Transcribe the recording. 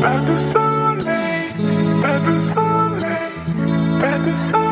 Pas du soleil, pas du soleil, pas du soleil.